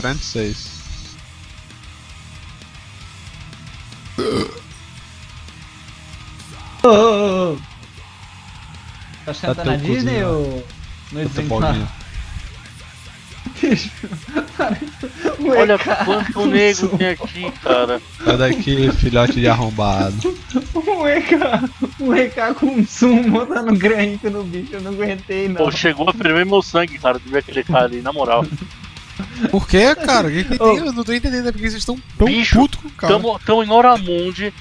46. Ô, ô, ô. Tá achando Tá tá na Disney ou no bolinha. Um Olha quanto sumo. tem aqui, cara. Sai daqui, filhote de arrombado. Um EK, um EK com sumo dando granito no bicho, eu não aguentei não. Pô, chegou a ferver meu sangue, cara, de ver aquele cara ali, na moral. Por que, cara? O que, que tem? Eu não tô entendendo porque vocês estão tão Bicho, putos com o cara. Tamo, tamo em Oramundi,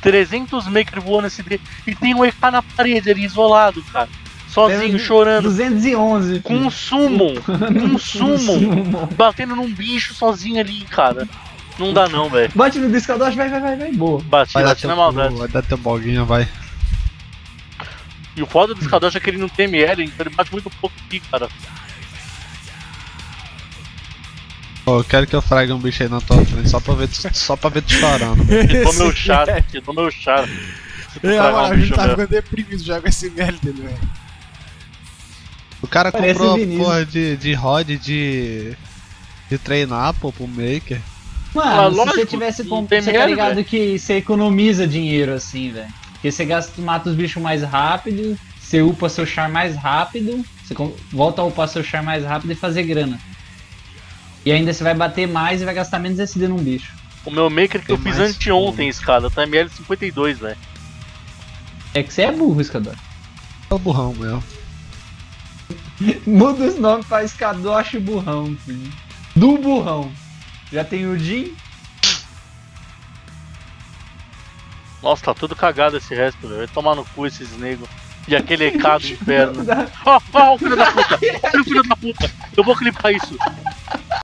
300 maker voando nesse D, e tem um EK na parede ali, isolado, cara. Sozinho, chorando. 211. Com um summon, um summon, batendo num bicho sozinho ali, cara. Não dá não, velho. Bate no discador, vai, vai, vai, vai, boa. Bati, Vai bati na maldade. vai dar teu boguinha, vai. E o foda do Escadoche é que ele não tem ML, então ele bate muito pouco aqui, cara. Ô, eu quero que eu frague um bicho aí na tua frente, só pra ver tu, só pra ver tu chorando. Dou meu char, te dou meu char. Fragar agora um a gente tá ficando deprimido já com esse ML dele, velho. O cara Parece comprou o a porra de, de rod de. de treinar, pô, pro Maker. Mano, Ah, se lógico, você tivesse não com... tem Você tá ligado velho. que você economiza dinheiro assim, velho. Porque você gasta, mata os bichos mais rápido, você upa seu char mais rápido, você volta a upar seu char mais rápido e fazer grana. E ainda você vai bater mais e vai gastar menos SD num bicho. O meu maker que eu Tem fiz mais anteontem, escada, tá ML 52, velho. É que você é burro, Escador. É o burrão mesmo. Muda os nomes pra Escadoche Burrão, filho. Do Burrão. Já tem o Jim? Nossa, tá tudo cagado esse resto, velho. Vai tomar no cu esses negros. E aquele EK do inferno. Ó, ó, o filho da puta! Olha o filho da puta! Eu vou clipar isso!